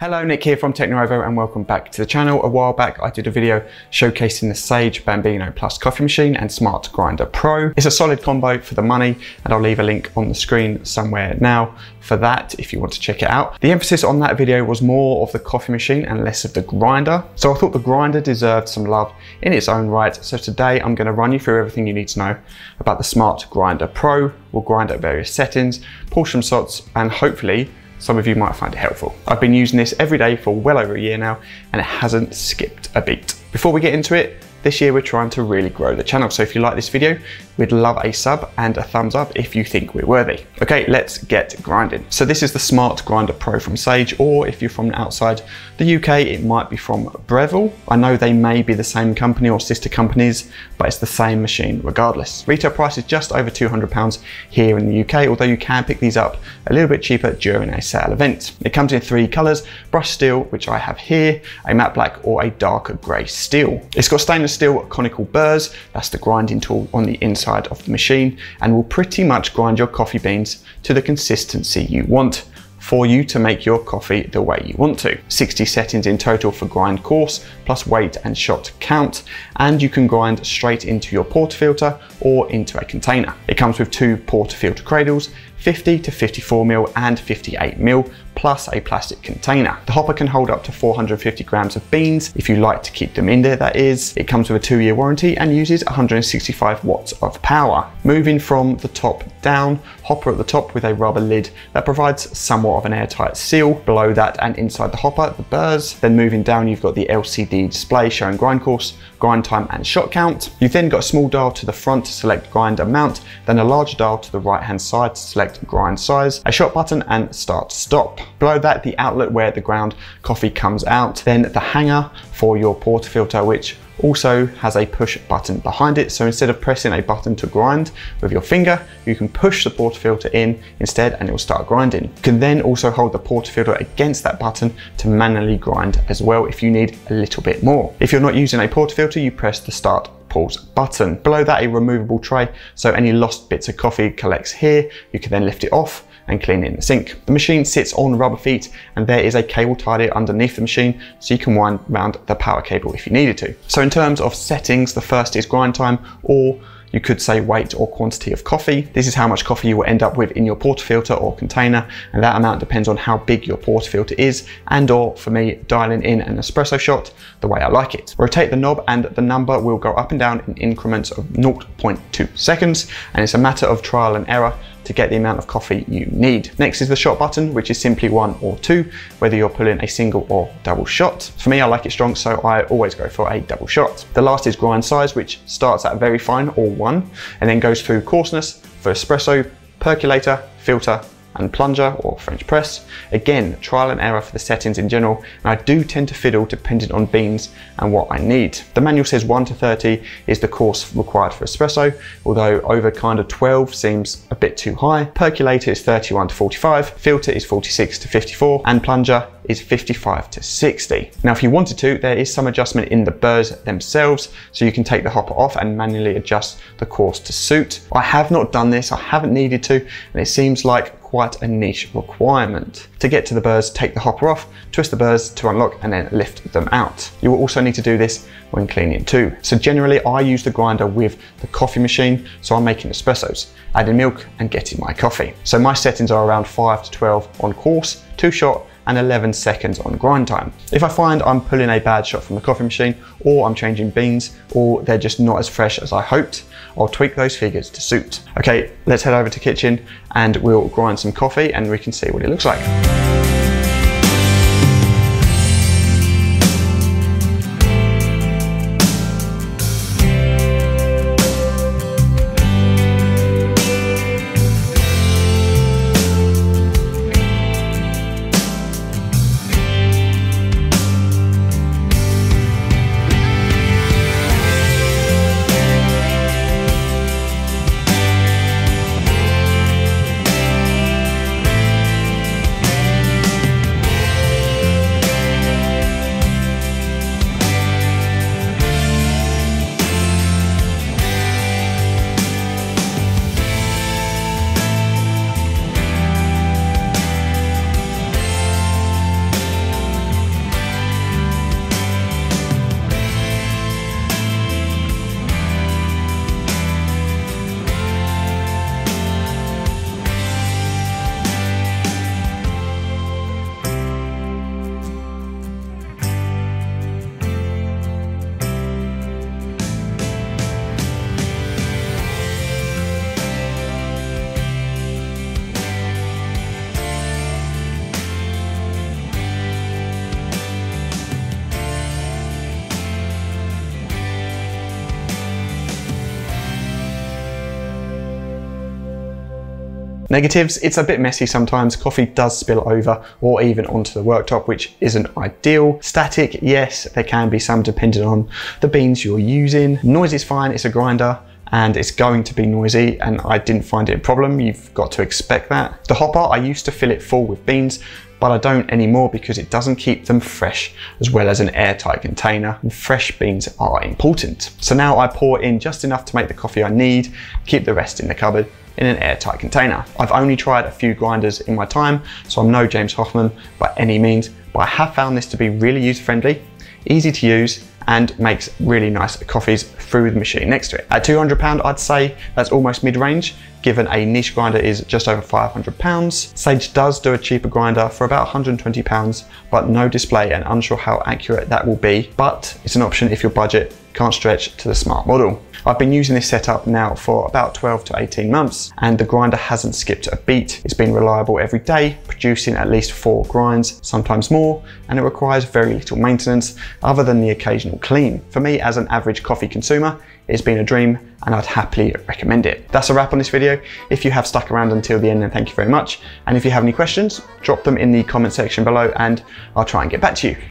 Hello, Nick here from TechNuovo and welcome back to the channel. A while back I did a video showcasing the Sage Bambino Plus coffee machine and Smart Grinder Pro. It's a solid combo for the money and I'll leave a link on the screen somewhere now for that if you want to check it out. The emphasis on that video was more of the coffee machine and less of the grinder. So I thought the grinder deserved some love in its own right. So today I'm going to run you through everything you need to know about the Smart Grinder Pro. We'll grind at various settings, pull some shots and hopefully some of you might find it helpful. I've been using this every day for well over a year now and it hasn't skipped a beat. Before we get into it, this year we're trying to really grow the channel. So if you like this video, we'd love a sub and a thumbs up if you think we're worthy. Okay, let's get grinding. So this is the Smart Grinder Pro from Sage, or if you're from outside the UK, it might be from Breville. I know they may be the same company or sister companies, but it's the same machine regardless. Retail price is just over 200 pounds here in the UK, although you can pick these up a little bit cheaper during a sale event. It comes in three colors, brushed steel, which I have here, a matte black or a darker gray steel. It's got stainless steel conical burrs, that's the grinding tool on the inside of the machine, and will pretty much grind your coffee beans to the consistency you want for you to make your coffee the way you want to. 60 settings in total for grind coarse, plus weight and shot count, and you can grind straight into your portafilter or into a container. It comes with two portafilter cradles, 50 to 54 mil and 58 mil, plus a plastic container. The hopper can hold up to 450 grams of beans if you like to keep them in there that is. It comes with a two year warranty and uses 165 watts of power. Moving from the top down, hopper at the top with a rubber lid that provides somewhat of an airtight seal. Below that and inside the hopper, the burrs. Then moving down, you've got the LCD display showing grind coarse, grind time and shot count. You've then got a small dial to the front to select grind amount, then a large dial to the right hand side to select grind size, a shot button and start stop. Below that, the outlet where the ground coffee comes out, then the hanger for your portafilter, which also has a push button behind it. So instead of pressing a button to grind with your finger, you can push the portafilter in instead and it will start grinding. You can then also hold the portafilter against that button to manually grind as well if you need a little bit more. If you're not using a portafilter, you press the start pause button. Below that, a removable tray, so any lost bits of coffee collects here. You can then lift it off and clean it in the sink. The machine sits on rubber feet and there is a cable tied underneath the machine so you can wind around the power cable if you needed to. So in terms of settings, the first is grind time or you could say weight or quantity of coffee. This is how much coffee you will end up with in your portafilter or container, and that amount depends on how big your portafilter is, and or for me, dialing in an espresso shot the way I like it. Rotate the knob and the number will go up and down in increments of 0.2 seconds, and it's a matter of trial and error to get the amount of coffee you need. Next is the shot button, which is simply one or two, whether you're pulling a single or double shot. For me, I like it strong, so I always go for a double shot. The last is grind size, which starts at very fine or one, and then goes through coarseness for espresso, percolator, filter, and plunger or French press. Again, trial and error for the settings in general, and I do tend to fiddle depending on beans and what I need. The manual says 1 to 30 is the course required for espresso, although over kind of 12 seems a bit too high. Percolator is 31 to 45, filter is 46 to 54, and plunger is 55 to 60. Now, if you wanted to, there is some adjustment in the burrs themselves, so you can take the hopper off and manually adjust the course to suit. I have not done this, I haven't needed to, and it seems like quite a niche requirement. To get to the burrs, take the hopper off, twist the burrs to unlock and then lift them out. You will also need to do this when cleaning too. So generally I use the grinder with the coffee machine, so I'm making espressos, adding milk and getting my coffee. So my settings are around 5 to 12 on coarse, 2 shot and 11 seconds on grind time. If I find I'm pulling a bad shot from the coffee machine or I'm changing beans or they're just not as fresh as I hoped, I'll tweak those figures to suit. Okay, let's head over to kitchen and we'll grind some coffee and we can see what it looks like. Negatives, it's a bit messy sometimes. Coffee does spill over or even onto the worktop, which isn't ideal. Static, yes, there can be some depending on the beans you're using. Noise is fine, it's a grinder and it's going to be noisy and I didn't find it a problem. You've got to expect that. The hopper, I used to fill it full with beans, but I don't anymore because it doesn't keep them fresh as well as an airtight container and fresh beans are important. So now I pour in just enough to make the coffee I need, keep the rest in the cupboard in an airtight container. I've only tried a few grinders in my time, so I'm no James Hoffmann by any means, but I have found this to be really user friendly, easy to use, and makes really nice coffees through the machine next to it. At 200 pound, I'd say that's almost mid-range, given a Niche grinder is just over 500 pounds. Sage does do a cheaper grinder for about 120 pounds, but no display and unsure how accurate that will be, but it's an option if your budget can't stretch to the smart model. I've been using this setup now for about 12 to 18 months and the grinder hasn't skipped a beat. It's been reliable every day, producing at least four grinds, sometimes more, and it requires very little maintenance other than the occasional clean. For me as an average coffee consumer, it's been a dream and I'd happily recommend it. That's a wrap on this video. If you have stuck around until the end, then thank you very much. And if you have any questions, drop them in the comment section below and I'll try and get back to you.